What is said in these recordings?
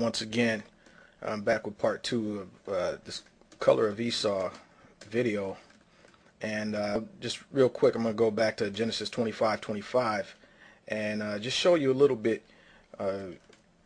once again. I'm back with part two of uh, this Color of Esau video. And uh, just real quick, I'm going to go back to Genesis 25, 25 and uh, just show you a little bit uh,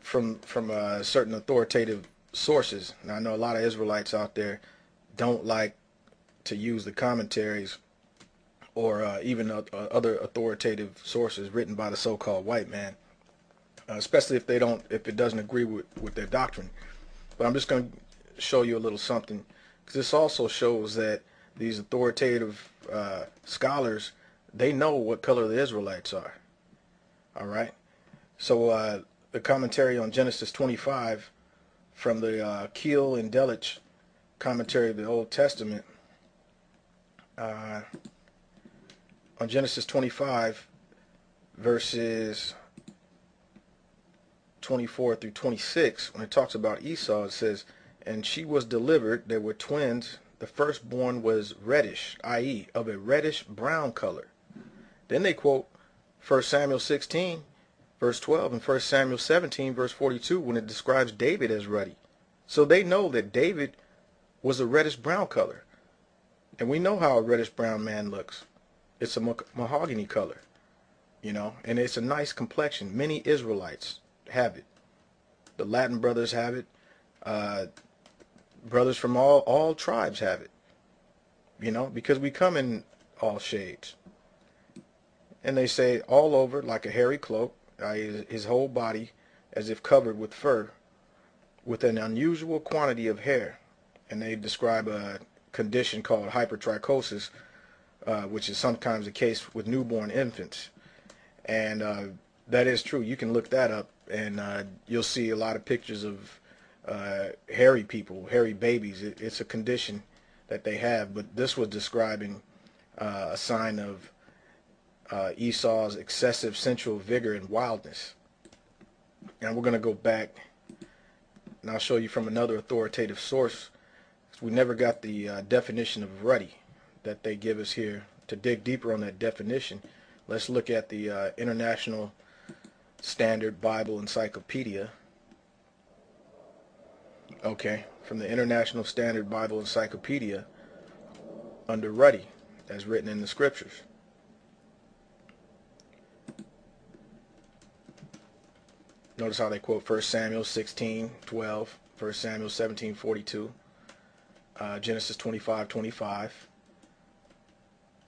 from, from uh, certain authoritative sources. Now, I know a lot of Israelites out there don't like to use the commentaries or uh, even other authoritative sources written by the so-called white man especially if they don't, if it doesn't agree with, with their doctrine. But I'm just going to show you a little something, because this also shows that these authoritative uh, scholars, they know what color the Israelites are. All right. So uh, the commentary on Genesis 25 from the uh, Keil and Delitzsch commentary of the Old Testament uh, on Genesis 25 verses 24 through 26, when it talks about Esau, it says, And she was delivered, there were twins. The firstborn was reddish, i.e., of a reddish brown color. Then they quote 1 Samuel 16, verse 12, and 1 Samuel 17, verse 42, when it describes David as ruddy. So they know that David was a reddish brown color. And we know how a reddish brown man looks. It's a mahogany color, you know, and it's a nice complexion. Many Israelites have it. The Latin brothers have it. Uh, brothers from all all tribes have it. You know, because we come in all shades. And they say all over like a hairy cloak, uh, his, his whole body as if covered with fur, with an unusual quantity of hair. And they describe a condition called hypertrichosis, uh, which is sometimes the case with newborn infants. And uh, that is true. You can look that up and uh, you'll see a lot of pictures of uh, hairy people, hairy babies. It, it's a condition that they have, but this was describing uh, a sign of uh, Esau's excessive sensual vigor and wildness. And we're going to go back, and I'll show you from another authoritative source. We never got the uh, definition of ruddy that they give us here. To dig deeper on that definition, let's look at the uh, International Standard Bible Encyclopedia. Okay, from the International Standard Bible Encyclopedia under ruddy, as written in the scriptures. Notice how they quote 1 Samuel 16, 12, 1 Samuel 17, 42, uh, Genesis 25, 25,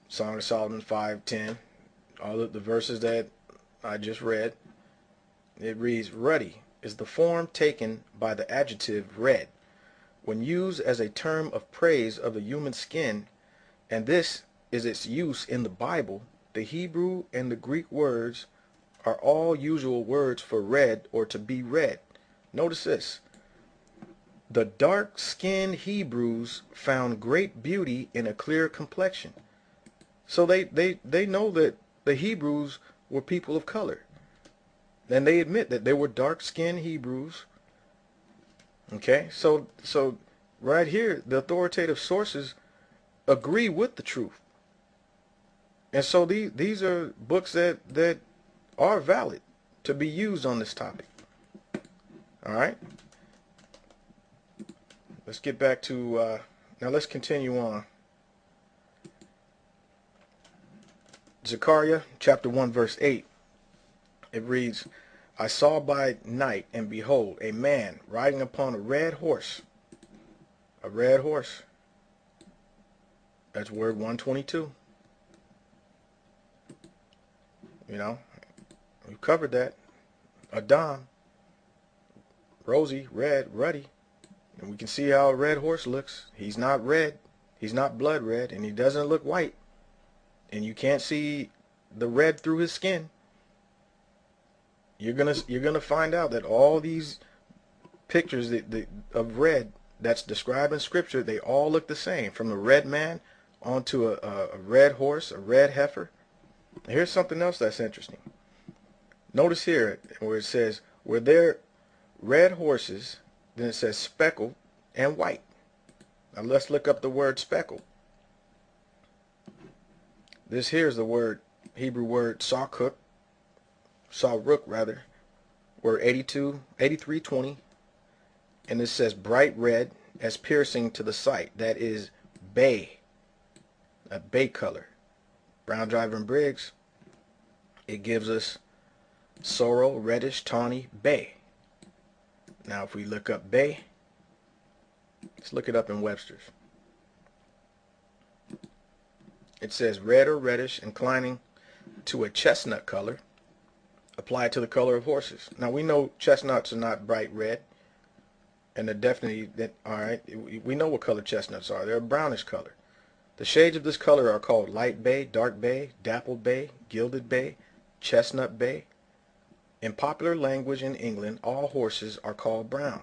Song of Solomon 5, 10, all of the verses that I just read. It reads, ruddy is the form taken by the adjective red when used as a term of praise of the human skin, and this is its use in the Bible. The Hebrew and the Greek words are all usual words for red or to be red. Notice this. The dark-skinned Hebrews found great beauty in a clear complexion. So they, they, they know that the Hebrews were people of color. And they admit that they were dark-skinned Hebrews. Okay, so so right here, the authoritative sources agree with the truth. And so these these are books that that are valid to be used on this topic. All right. Let's get back to uh, now. Let's continue on. Zechariah chapter one verse eight. It reads, I saw by night, and behold, a man riding upon a red horse. A red horse. That's word 122. You know, we covered that. A Adam, rosy, red, ruddy. And we can see how a red horse looks. He's not red. He's not blood red. And he doesn't look white. And you can't see the red through his skin you're gonna you're gonna find out that all these pictures that, that, of red that's described in scripture they all look the same. From the red man onto a, a, a red horse a red heifer. Here's something else that's interesting. Notice here where it says were there red horses then it says speckled and white. Now let's look up the word speckled this here is the word Hebrew word sawcook saw Rook rather, were 82, 8320, and it says bright red as piercing to the sight. That is bay, a bay color. Brown Driver and Briggs, it gives us sorrel, reddish, tawny, bay. Now if we look up bay, let's look it up in Webster's. It says red or reddish, inclining to a chestnut color, applied to the color of horses. Now we know chestnuts are not bright red, and they're definitely that. All right, we know what color chestnuts are. They're a brownish color. The shades of this color are called light bay, dark bay, dappled bay, gilded bay, chestnut bay. In popular language in England, all horses are called brown.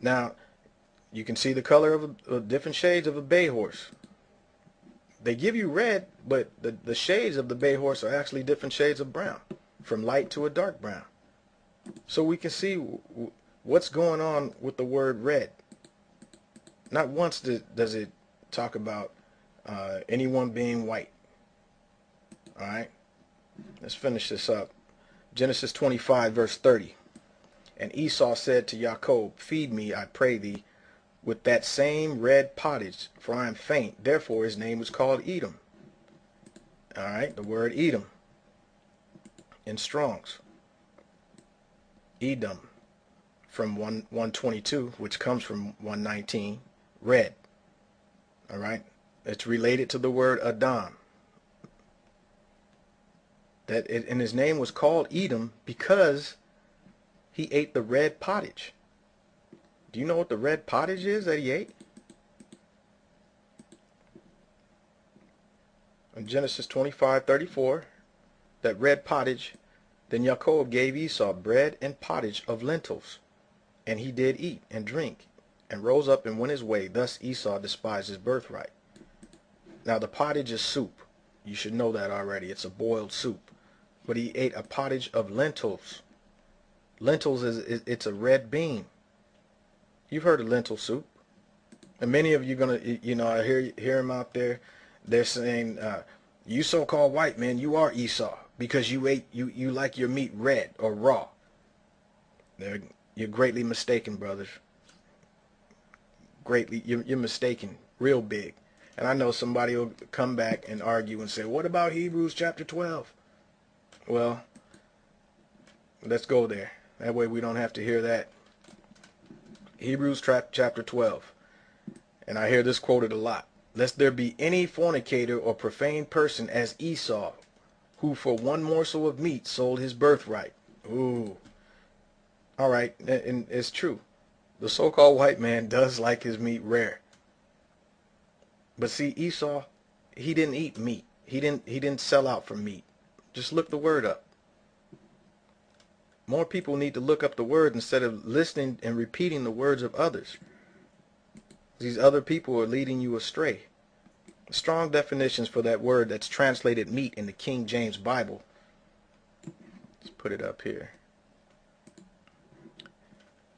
Now, you can see the color of a, uh, different shades of a bay horse. They give you red, but the, the shades of the bay horse are actually different shades of brown, from light to a dark brown. So we can see what's going on with the word red. Not once does it talk about uh, anyone being white. All right, let's finish this up. Genesis 25, verse 30. And Esau said to Jacob, Feed me, I pray thee, with that same red pottage, for I am faint. Therefore his name was called Edom. All right, the word Edom in Strong's. Edom from 1, 122, which comes from 119, red. All right, it's related to the word Adam. That it, and his name was called Edom because he ate the red pottage. Do you know what the red pottage is that he ate? In Genesis 25:34, that red pottage, then Jacob gave Esau bread and pottage of lentils, and he did eat and drink, and rose up and went his way. Thus Esau despised his birthright. Now the pottage is soup. You should know that already. It's a boiled soup. But he ate a pottage of lentils. Lentils is it's a red bean. You've heard of lentil soup. And many of you gonna, you know, I hear hear them out there. They're saying, uh, "You so-called white men, you are Esau because you ate you you like your meat red or raw." They're, you're greatly mistaken, brothers. Greatly, you're, you're mistaken, real big. And I know somebody will come back and argue and say, "What about Hebrews chapter 12?" Well, let's go there. That way we don't have to hear that Hebrews chapter 12. And I hear this quoted a lot. Lest there be any fornicator or profane person as Esau, who for one morsel of meat sold his birthright. Ooh. All right, and it's true. The so-called white man does like his meat rare. But see, Esau, he didn't eat meat. He didn't he didn't sell out for meat. Just look the word up. More people need to look up the word instead of listening and repeating the words of others. These other people are leading you astray. Strong definitions for that word that's translated meat in the King James Bible. Let's put it up here.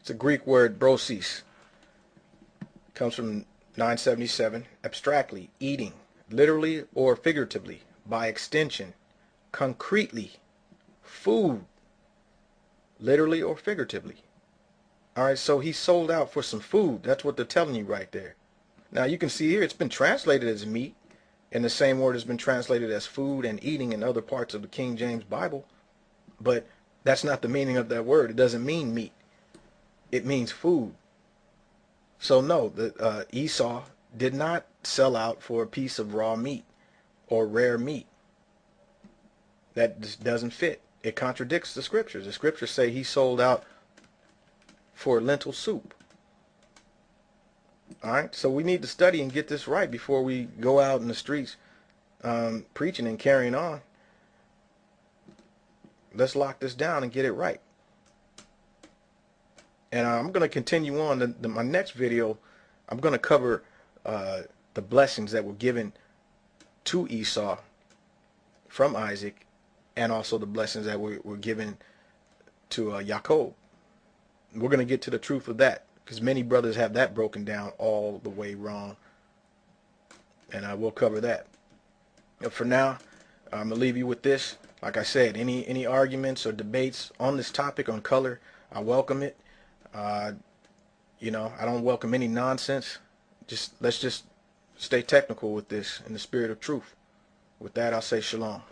It's a Greek word, brosis. Comes from 977. Abstractly, eating, literally or figuratively, by extension, concretely, food, literally or figuratively. All right, so he sold out for some food. That's what they're telling you right there. Now you can see here it's been translated as meat, and the same word has been translated as food and eating in other parts of the King James Bible. But that's not the meaning of that word. It doesn't mean meat. It means food. So no, the, uh, Esau did not sell out for a piece of raw meat or rare meat. That just doesn't fit it contradicts the scriptures. The scriptures say he sold out for lentil soup. All right, so we need to study and get this right before we go out in the streets um, preaching and carrying on. Let's lock this down and get it right. And I'm going to continue on. The, the, my next video, I'm going to cover uh, the blessings that were given to Esau from Isaac and also the blessings that were, were given to uh, Jacob. We're going to get to the truth of that because many brothers have that broken down all the way wrong. And I will cover that. But for now, I'm going to leave you with this. Like I said, any any arguments or debates on this topic on color, I welcome it. Uh, you know, I don't welcome any nonsense. Just let's just stay technical with this in the spirit of truth. With that, I'll say shalom.